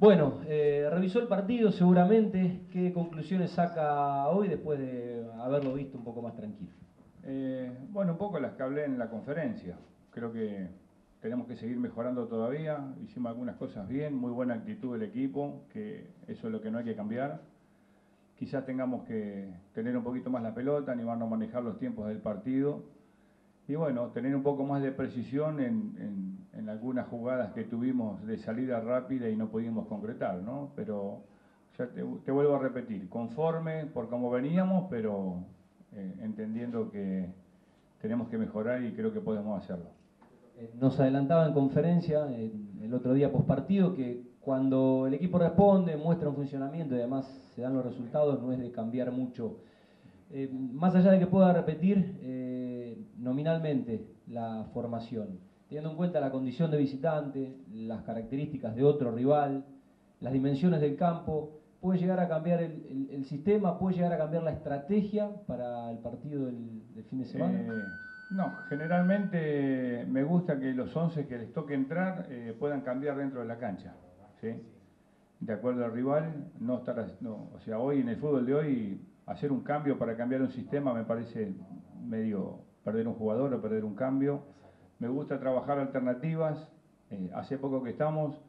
Bueno, eh, revisó el partido seguramente. ¿Qué conclusiones saca hoy después de haberlo visto un poco más tranquilo? Eh, bueno, un poco las que hablé en la conferencia. Creo que tenemos que seguir mejorando todavía. Hicimos algunas cosas bien, muy buena actitud del equipo, que eso es lo que no hay que cambiar. Quizás tengamos que tener un poquito más la pelota, animarnos a manejar los tiempos del partido y bueno, tener un poco más de precisión en, algunas jugadas que tuvimos de salida rápida y no pudimos concretar, ¿no? Pero ya te, vuelvo a repetir, conforme por cómo veníamos, pero eh, entendiendo que tenemos que mejorar y creo que podemos hacerlo. Eh, nos adelantaba en conferencia el otro día post partido que cuando el equipo responde, muestra un funcionamiento y además se dan los resultados, no es de cambiar mucho. Eh, más allá de que pueda repetir, nominalmente la formación, teniendo en cuenta la condición de visitante, las características de otro rival, las dimensiones del campo, puede llegar a cambiar el, sistema, puede llegar a cambiar la estrategia para el partido del, fin de semana. Eh, no, generalmente me gusta que los 11 que les toque entrar eh, puedan cambiar dentro de la cancha, de acuerdo al rival, no estar, o sea, hoy en el fútbol de hoy hacer un cambio para cambiar un sistema me parece medio perder un jugador o perder un cambio. Me gusta trabajar alternativas. Eh, hace poco que estamos.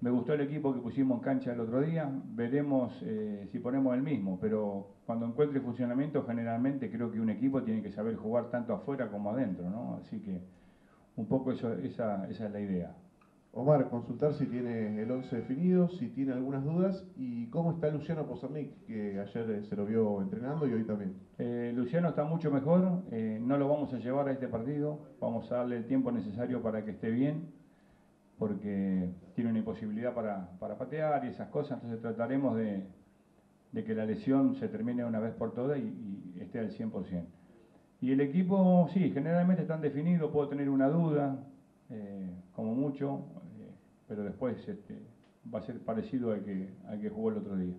Me gustó el equipo que pusimos en cancha el otro día. Veremos eh, si ponemos el mismo, pero cuando encuentre funcionamiento, generalmente creo que un equipo tiene que saber jugar tanto afuera como adentro, ¿no? Así que un poco eso, esa, esa es la idea. Omar, consultar si tiene el 11 definido, si tiene algunas dudas. Y cómo está Luciano Pozarnik, que ayer eh, se lo vio entrenando y hoy también. Eh, Luciano está mucho mejor, eh, no lo vamos a llevar a este partido, vamos a darle el tiempo necesario para que esté bien, porque tiene una imposibilidad para, patear y esas cosas, entonces trataremos de, que la lesión se termine una vez por todas y, esté al 100%. Y el equipo, sí, generalmente están definidos, puedo tener una duda, como mucho, pero después este, va a ser parecido al que, al que jugó el otro día.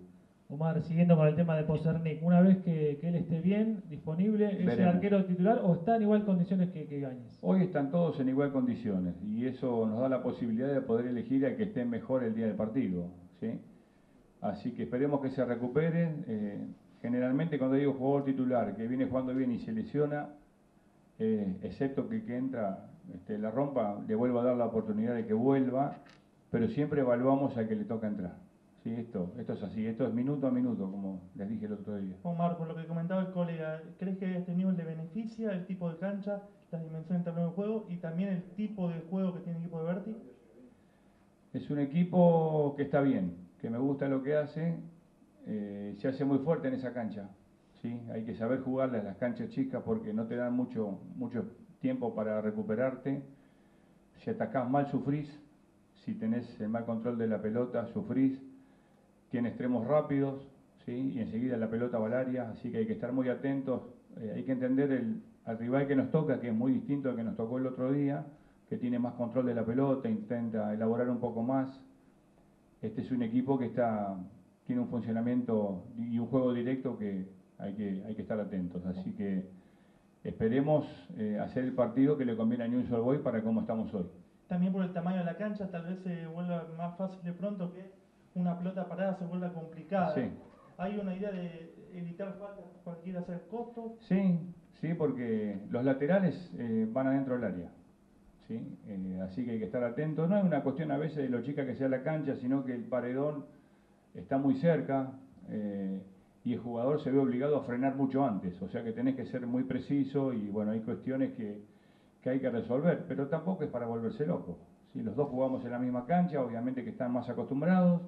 Omar, siguiendo con el tema de Posernik, una vez que, él esté bien, disponible, ¿es el arquero titular o está en igual condiciones que, que Hoy están todos en igual condiciones y eso nos da la posibilidad de poder elegir al que esté mejor el día del partido. ¿sí? Así que esperemos que se recuperen. Eh, generalmente cuando digo jugador titular que viene jugando bien y se lesiona, eh, excepto que, que entra este, la rompa, le vuelvo a dar la oportunidad de que vuelva pero siempre evaluamos al que le toca entrar. Sí, esto, esto es así, esto es minuto a minuto, como les dije el otro día. Omar, por lo que comentaba el colega, ¿crees que este nivel le beneficia el tipo de cancha, las dimensiones del terreno de juego y también el tipo de juego que tiene el equipo de Berti? Es un equipo que está bien, que me gusta lo que hace, eh, se hace muy fuerte en esa cancha. ¿sí? Hay que saber jugarle a las canchas chicas porque no te dan mucho, mucho tiempo para recuperarte. Si atacás mal, sufrís si tenés el mal control de la pelota, sufrís, tiene extremos rápidos, ¿sí? y enseguida la pelota va al área, así que hay que estar muy atentos, eh, hay que entender el, al rival que nos toca, que es muy distinto al que nos tocó el otro día, que tiene más control de la pelota, intenta elaborar un poco más. Este es un equipo que está, tiene un funcionamiento y un juego directo que hay que, hay que estar atentos, así que esperemos eh, hacer el partido que le conviene a Newell's Boy para cómo estamos hoy también por el tamaño de la cancha tal vez se vuelva más fácil de pronto que una pelota parada se vuelva complicada. Sí. ¿Hay una idea de evitar faltas cualquiera hacer costo? Sí, sí, porque los laterales eh, van adentro del área. ¿sí? Eh, así que hay que estar atentos. No es una cuestión a veces de lo chica que sea la cancha, sino que el paredón está muy cerca eh, y el jugador se ve obligado a frenar mucho antes. O sea que tenés que ser muy preciso y bueno, hay cuestiones que que hay que resolver, pero tampoco es para volverse loco. Si los dos jugamos en la misma cancha, obviamente que están más acostumbrados,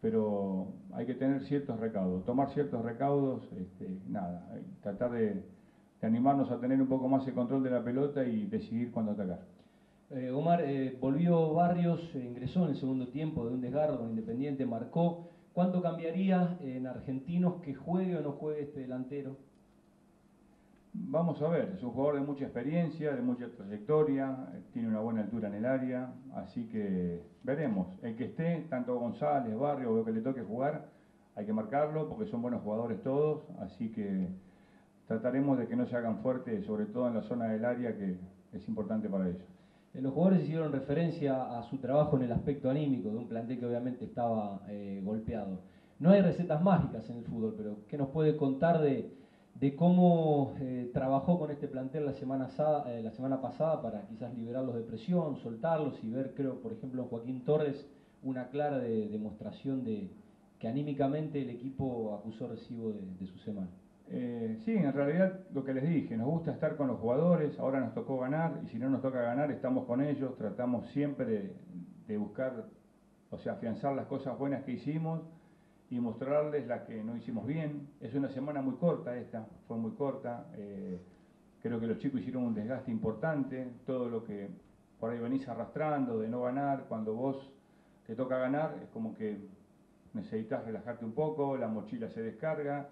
pero hay que tener ciertos recaudos, tomar ciertos recaudos, este, nada, tratar de, animarnos a tener un poco más el control de la pelota y decidir cuándo atacar. Eh, Omar, eh, volvió Barrios, ingresó en el segundo tiempo de un desgarro, Independiente marcó. ¿Cuánto cambiaría en argentinos que juegue o no juegue este delantero? Vamos a ver, es un jugador de mucha experiencia, de mucha trayectoria, eh, tiene una buena altura en el área, así que veremos. El que esté, tanto González, Barrio o que le toque jugar, hay que marcarlo porque son buenos jugadores todos, así que trataremos de que no se hagan fuertes, sobre todo en la zona del área que es importante para ellos. Eh, los jugadores hicieron referencia a su trabajo en el aspecto anímico de un plantel que obviamente estaba eh, golpeado. No hay recetas mágicas en el fútbol, pero ¿qué nos puede contar de, cómo eh, trabajó con este plantel la semana, la semana pasada para quizás liberarlos de presión, soltarlos y ver, creo, por ejemplo, Joaquín Torres, una clara demostración de que anímicamente el equipo acusó recibo de su semana? Eh, sí, en realidad lo que les dije, nos gusta estar con los jugadores, ahora nos tocó ganar y si no nos toca ganar estamos con ellos, tratamos siempre de, buscar, o sea, afianzar las cosas buenas que hicimos y mostrarles las que no hicimos bien. Es una semana muy corta esta, fue muy corta, eh, creo que los chicos hicieron un desgaste importante, todo lo que por ahí venís arrastrando de no ganar, cuando vos te toca ganar es como que necesitas relajarte un poco, la mochila se descarga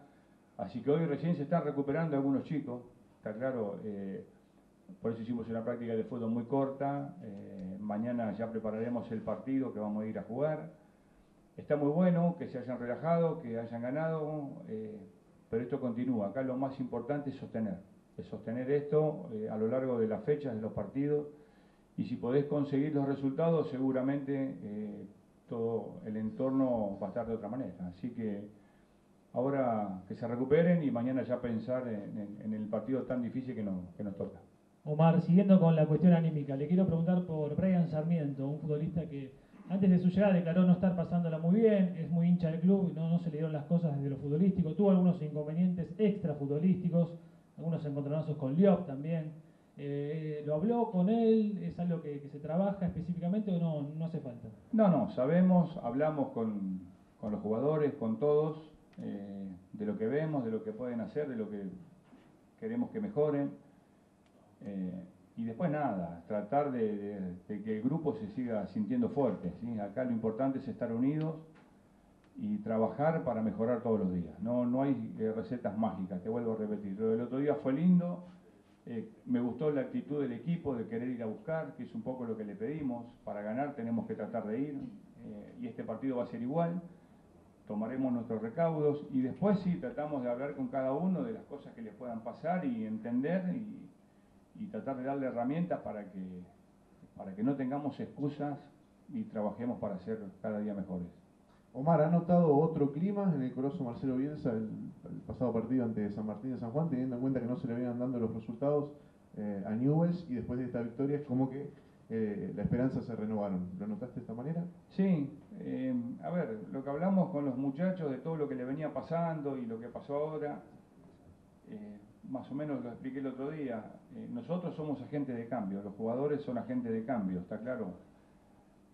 Así que hoy recién se están recuperando algunos chicos, está claro, eh, por eso hicimos una práctica de fútbol muy corta, eh, mañana ya prepararemos el partido que vamos a ir a jugar. Está muy bueno que se hayan relajado, que hayan ganado, eh, pero esto continúa. Acá lo más importante es sostener, es sostener esto a lo largo de las fechas de los partidos y si podés conseguir los resultados seguramente todo el entorno va a estar de otra manera. Así que ahora que se recuperen y mañana ya pensar en, el partido tan difícil que, nos toca. Omar, siguiendo con la cuestión anímica, le quiero preguntar por Brian Sarmiento, un futbolista que antes de su llegada declaró no estar pasándola muy bien, es muy hincha del club, no, no se le dieron las cosas desde lo futbolístico, tuvo algunos inconvenientes extra futbolísticos, algunos encontronazos con Liop también. Eh, ¿Lo habló con él? ¿Es algo que, se trabaja específicamente o no, no hace falta? No, no, sabemos, hablamos con, con los jugadores, con todos, eh, de lo que vemos, de lo que pueden hacer, de lo que queremos que mejoren. Eh, y después nada, tratar de, que el grupo se siga sintiendo fuerte. Acá lo importante es estar unidos y trabajar para mejorar todos los días. No, no hay eh, recetas mágicas, te vuelvo a repetir. Lo del otro día fue lindo, me gustó la actitud del equipo de querer ir a buscar, que es un poco lo que le pedimos. Para ganar tenemos que tratar de ir y este partido va a ser igual tomaremos nuestros recaudos y después sí tratamos de hablar con cada uno de las cosas que les puedan pasar y entender tratar de darle herramientas para que, para que no tengamos excusas y trabajemos para ser cada día mejores. Omar, ¿ha notado otro clima en el Coloso Marcelo Bielsa el, pasado partido ante San Martín de San Juan, teniendo en cuenta que no se le habían dando los resultados eh, a Newells y después de esta victoria es como que eh, la esperanza se renovaron. ¿Lo notaste de esta manera? Sí, eh, a ver, lo que hablamos con los muchachos de todo lo que le venía pasando y lo que pasó ahora, más o menos lo expliqué el otro día, nosotros somos agentes de cambio, los jugadores son agentes de cambio, está claro.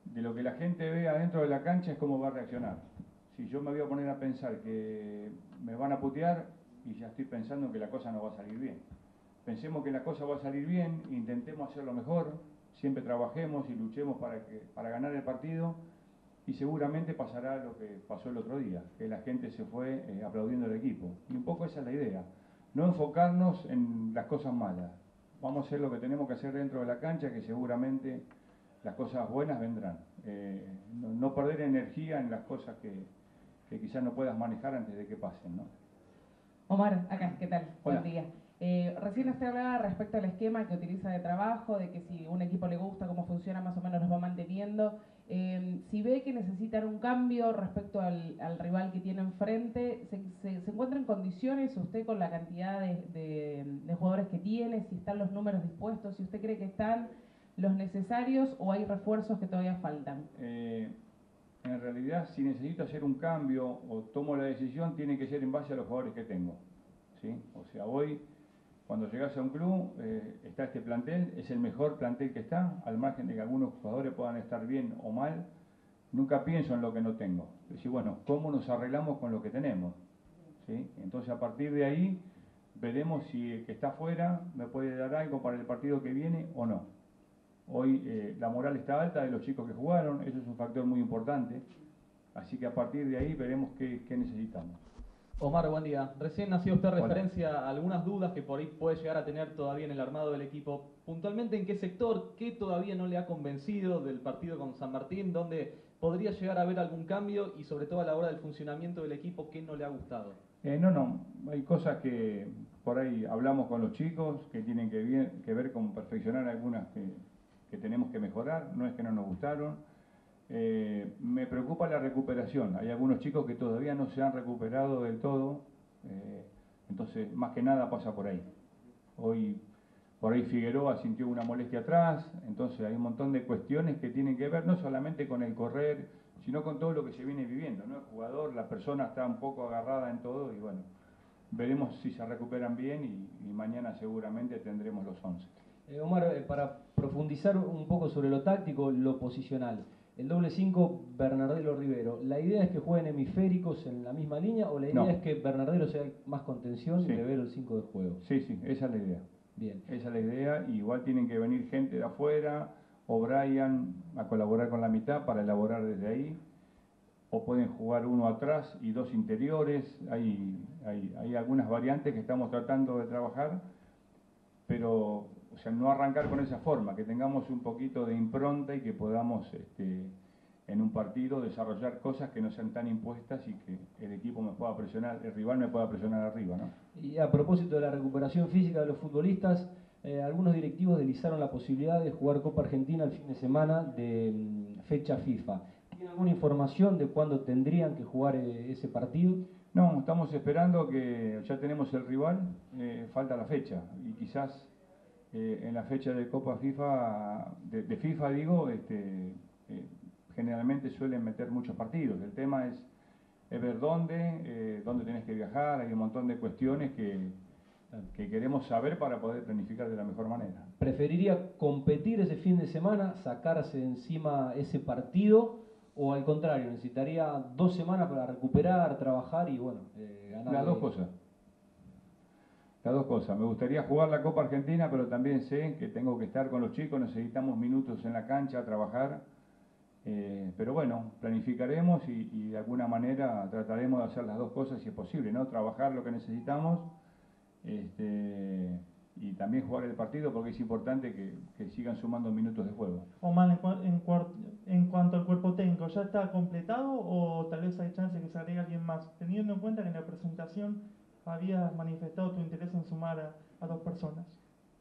De lo que la gente ve adentro de la cancha es cómo va a reaccionar. Si yo me voy a poner a pensar que me van a putear y ya estoy pensando que la cosa no va a salir bien. Pensemos que la cosa va a salir bien, intentemos hacerlo mejor, siempre trabajemos y luchemos para, que, para ganar el partido y seguramente pasará lo que pasó el otro día, que la gente se fue eh, aplaudiendo al equipo. Y un poco esa es la idea, no enfocarnos en las cosas malas. Vamos a hacer lo que tenemos que hacer dentro de la cancha, que seguramente las cosas buenas vendrán. Eh, no, perder energía en las cosas que, que, quizás no puedas manejar antes de que pasen. ¿no? Omar, acá, ¿qué tal? Buen día. Eh, recién usted hablaba respecto al esquema que utiliza de trabajo, de que si un equipo le gusta cómo funciona, más o menos los va manteniendo. Eh, si ve que necesitan un cambio respecto al, rival que tiene enfrente, ¿se, se, encuentra en condiciones usted con la cantidad de, jugadores que tiene, si están los números dispuestos, si usted cree que están los necesarios o hay refuerzos que todavía faltan? Eh, en realidad, si necesito hacer un cambio o tomo la decisión, tiene que ser en base a los jugadores que tengo. ¿sí? O sea, hoy cuando llegas a un club, eh, está este plantel, es el mejor plantel que está, al margen de que algunos jugadores puedan estar bien o mal, nunca pienso en lo que no tengo. Decir, bueno, ¿cómo nos arreglamos con lo que tenemos? ¿Sí? Entonces a partir de ahí veremos si el que está afuera me puede dar algo para el partido que viene o no. Hoy eh, la moral está alta de los chicos que jugaron, eso es un factor muy importante, así que a partir de ahí veremos qué necesitamos. Omar, buen día. Recién hacía usted referencia a algunas dudas que por ahí puede llegar a tener todavía en el armado del equipo. Puntualmente, ¿en qué sector? ¿Qué todavía no le ha convencido del partido con San Martín? ¿Dónde podría llegar a haber algún cambio? Y sobre todo a la hora del funcionamiento del equipo, ¿qué no le ha gustado? Eh, no, no. Hay cosas que por ahí hablamos con los chicos que tienen que, ver con perfeccionar algunas que, que tenemos que mejorar, no es que no nos gustaron. Eh, me preocupa la recuperación. Hay algunos chicos que todavía no se han recuperado del todo, eh, entonces más que nada pasa por ahí. Hoy por ahí Figueroa sintió una molestia atrás, entonces hay un montón de cuestiones que tienen que ver no solamente con el correr, sino con todo lo que se viene viviendo, ¿no? El jugador, la persona está un poco agarrada en todo y bueno, veremos si se recuperan bien y, mañana seguramente tendremos los 11. Eh, Omar, para profundizar un poco sobre lo táctico, lo posicional. El doble 5, Bernardelo Rivero. ¿La idea es que jueguen hemisféricos en la misma línea o la idea es que Bernardelo sea más contención y Rivero el 5 de juego? Sí, sí, esa es la idea. Bien. Esa es la idea. igual tienen que venir gente de afuera o Brian a colaborar con la mitad para elaborar desde ahí. O pueden jugar uno atrás y dos interiores. Hay, hay, hay algunas variantes que estamos tratando de trabajar, pero o sea, no arrancar con esa forma, que tengamos un poquito de impronta y que podamos este, en un partido desarrollar cosas que no sean tan impuestas y que el equipo me pueda presionar, el rival me pueda presionar arriba. ¿no? Y a propósito de la recuperación física de los futbolistas, eh, algunos directivos deslizaron la posibilidad de jugar Copa Argentina el fin de semana de mm, fecha FIFA. ¿Tiene alguna información de cuándo tendrían que jugar eh, ese partido? No, estamos esperando que ya tenemos el rival, eh, falta la fecha y quizás en la fecha de Copa FIFA, de, FIFA digo, este, generalmente suelen meter muchos partidos. El tema es, ver dónde, eh, dónde tenés que viajar, hay un montón de cuestiones que, que queremos saber para poder planificar de la mejor manera. ¿Preferiría competir ese fin de semana, sacarse encima ese partido o al contrario, necesitaría dos semanas para recuperar, trabajar y bueno, eh, ganar? Las dos cosas. Las dos cosas. Me gustaría jugar la Copa Argentina, pero también sé que tengo que estar con los chicos, necesitamos minutos en la cancha, trabajar eh, pero bueno, planificaremos y, de alguna manera trataremos de hacer las dos cosas si es posible, ¿no? Trabajar lo que necesitamos este, y también jugar el partido porque es importante que, sigan sumando minutos de juego. Omar, en, en, cuanto al cuerpo técnico, ¿ya está completado o tal vez hay chance que se agregue alguien más? Teniendo en cuenta que en la presentación habías manifestado tu interés en sumar a dos personas.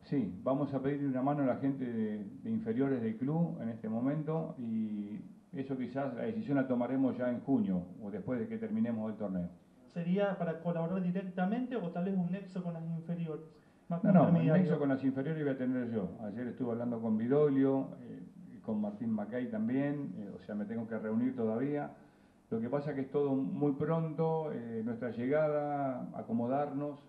Sí, vamos a pedirle una mano a la gente de, inferiores del club en este momento y eso quizás la decisión la tomaremos ya en junio o después de que terminemos el torneo. ¿Sería para colaborar directamente o tal vez un nexo con las inferiores? no, no, un nexo con las inferiores voy a tener yo. Ayer estuve hablando con Vidoglio, eh, con Martín Macay también, eh, o sea, me tengo que reunir todavía. Lo que pasa es que es todo muy pronto, eh, nuestra llegada, acomodarnos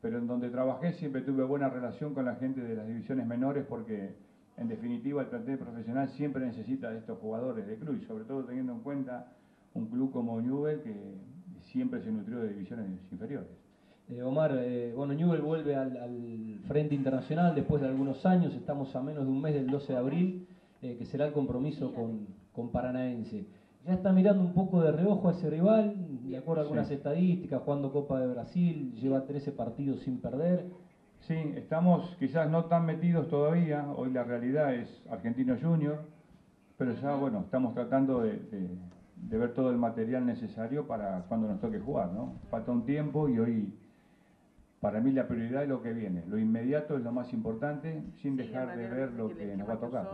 pero en donde trabajé siempre tuve buena relación con la gente de las divisiones menores porque en definitiva el plantel profesional siempre necesita de estos jugadores de club y sobre todo teniendo en cuenta un club como Newell que siempre se nutrió de divisiones inferiores. Eh, Omar, eh, bueno, Newell vuelve al, Frente Internacional después de algunos años, estamos a menos de un mes del 12 de abril, eh, que será el compromiso con, con Paranaense ya está mirando un poco de reojo a ese rival, de acuerdo a algunas estadísticas, jugando Copa de Brasil, lleva 13 partidos sin perder. Sí, estamos quizás no tan metidos todavía, hoy la realidad es Argentino Junior, pero ya bueno, estamos tratando de, ver todo el material necesario para cuando nos toque jugar, ¿no? Falta un tiempo y hoy para mí la prioridad es lo que viene, lo inmediato es lo más importante, sin dejar de ver lo que nos va a tocar.